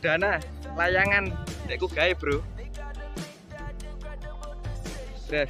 perdana layangan. Dekku gawe bro. Bro.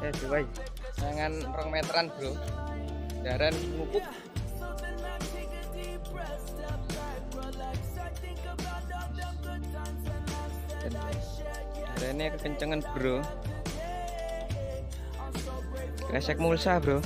Eh, coba jangan rong meteran bro. Jaran ngupuk Jarane kekencengan bro. Kresek mulsa bro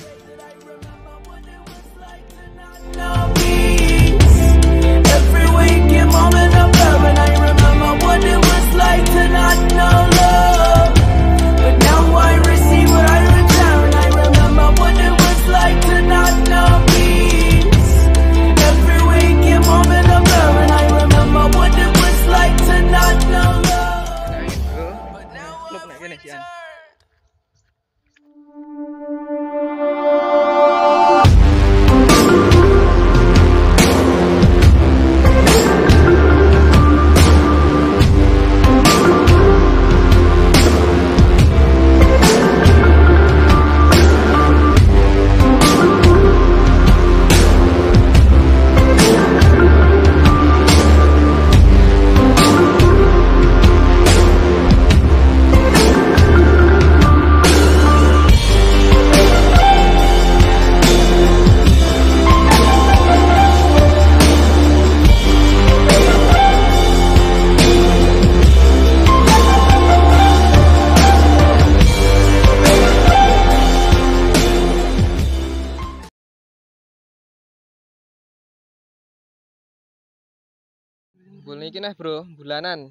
Bulan iki nah bro, bulanan.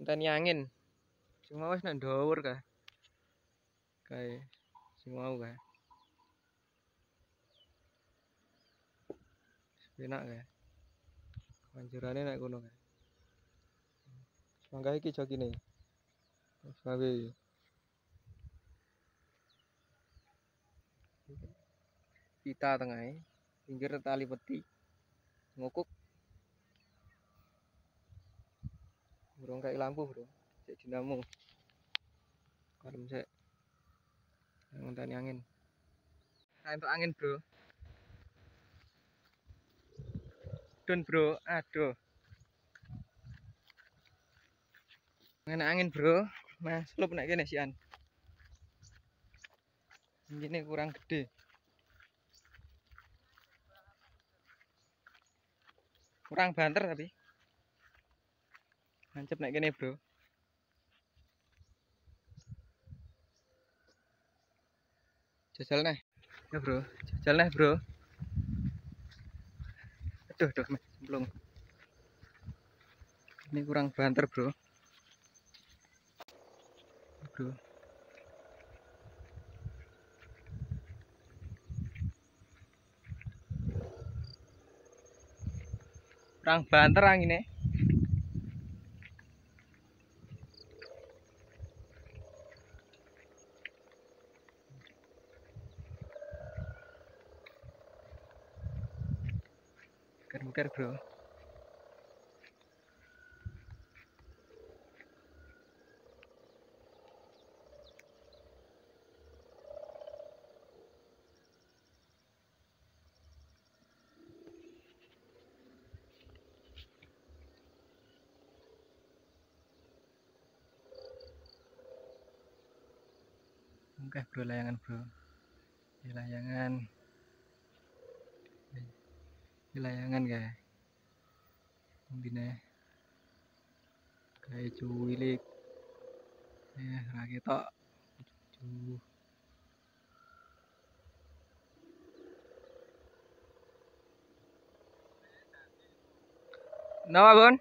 Enteni angin. Semua wis nak ndawur kah. Kae sing mau kah. Enak kah. Panjurane nek kono kah. Mangga iki jokine. Wis gawe. Pita tengahnya, pinggir tali peti, ngukuk Burung kayak lampu bro, cek dinamo. Kalem cek. Ngenteni angin. Nah, untuk angin bro. Dun bro, aduh. Enak angin bro, mas lu nak kene sian. Ini kurang gede. Kurang banter tapi. Nancep naik kene, Bro. Jajal nih. Ya, Bro. Jajal nih, Bro. Aduh, aduh, belum. Ini kurang banter, Bro. Bro. Kurang banter anginnya. Oke bro layangan bro. Di layangan. Di layangan guys. Bine. Kayak cuwilik. Ya, lagi tok. Cu. Napa, Bon?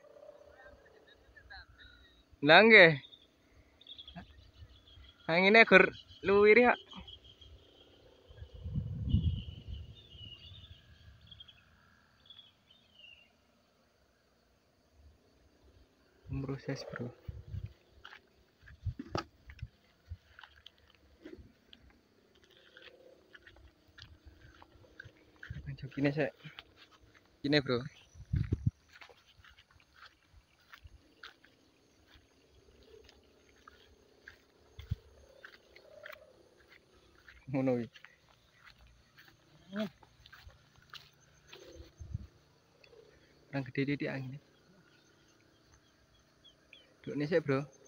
Lah nggih. Luwir ya. Proses, Bro. Jokine sik. Gini, Bro. Ngono kuwi. Orang gede titik angin. Duk ini sih, Bro.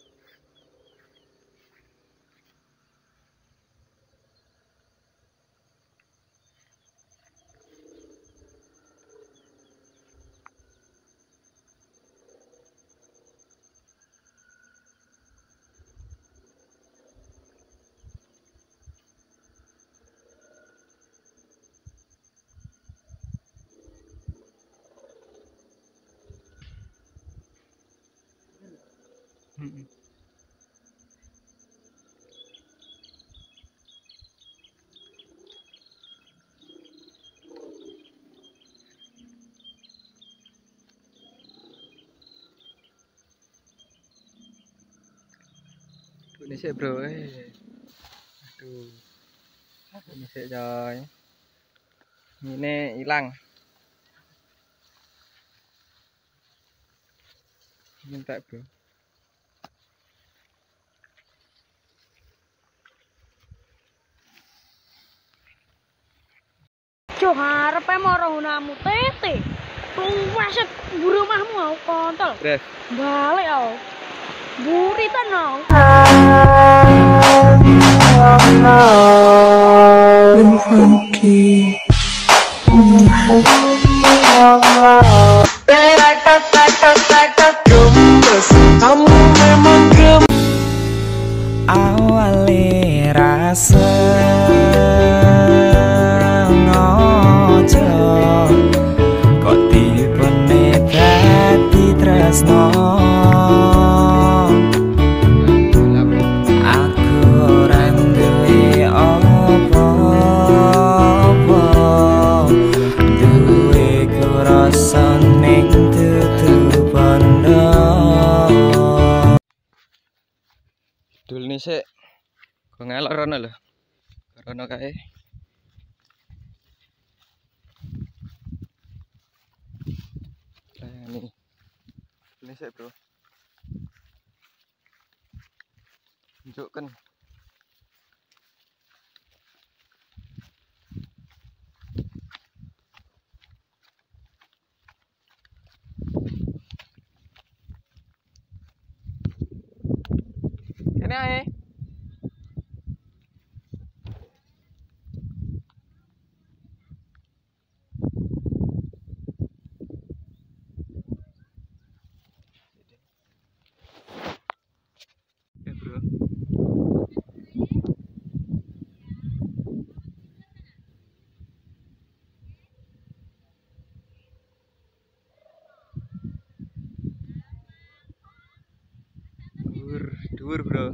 Ini sih, Bro. Eh. Aduh. Ini sih, coy. Ini hilang. Minta, Bro. Cuk, arepe moro unamu tete. Ruweset mburi omahmu aku kontol. Bres. Balik aku. Buritan aku. awale rasa Dul ini sih. Kok ngelok rono lho. Rono kae. Layani. Ini sih, Bro. Tunjukkan. क्या है Dur, Bro.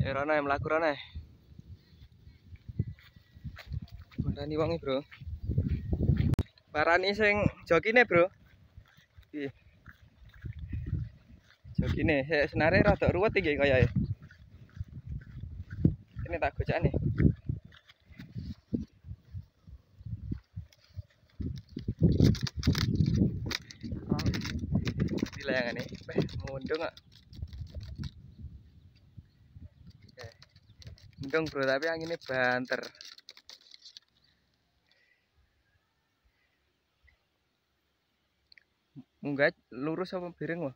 Ya rono yang mlaku rono. Marani wonge, Bro. Marani sing jokine, Bro. Iki. Jokine, sik senare rada ruwet iki kayae. Ini tak gocane. Oh. Di layangane. Beh, mundung kok. Mundung, Bro, tapi anginnya banter. Munggah lurus apa piring wah?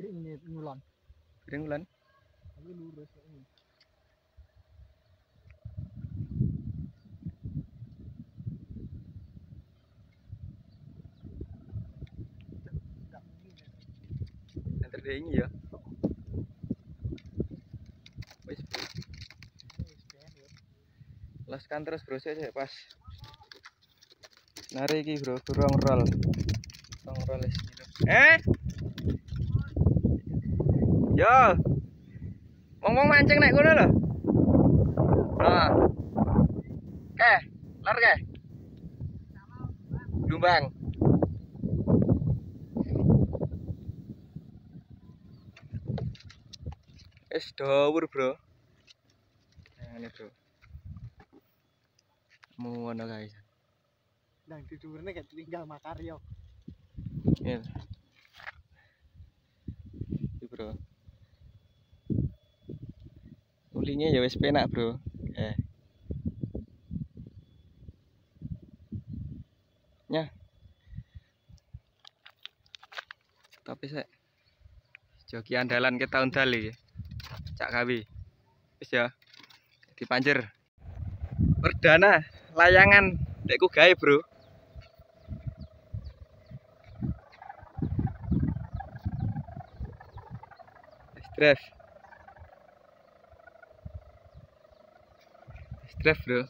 ini ngulon Piring ulan. tapi lurus Antar ya. Laskan terus bro saya pas. Nari iki bro, kurang roll. Kurang roll. Eh? Yo. Ngomong mancing naik kono lho. Nah. Ke, lar ke. Lumbang. Es dawur, Bro. Nah, ini, Bro. mau ngono kae. Nang tidurne gak tinggal makar yo. Ya. Yeah. Bro. Ulinya ya wis penak, Bro. Eh. Ya. Tapi sek joki andalan ke tahun dali cak kawi wis ya dipanjer perdana layangan. Dekku gawe bro. Wis drive bro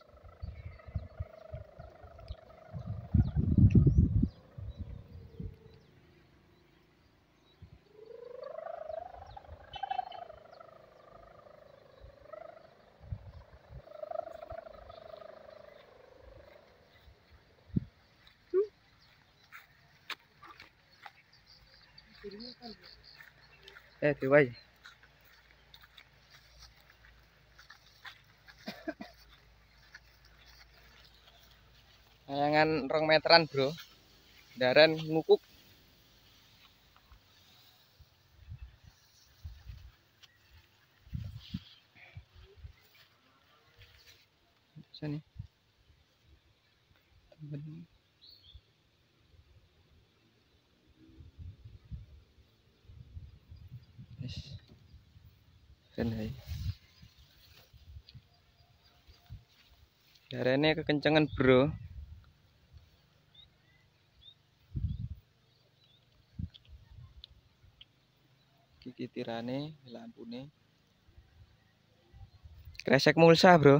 eh diwai layangan rong meteran bro. Daran ngukuk Darane kekencengan, Bro. Kiki tirane, lampune. Kresek mulsa, Bro.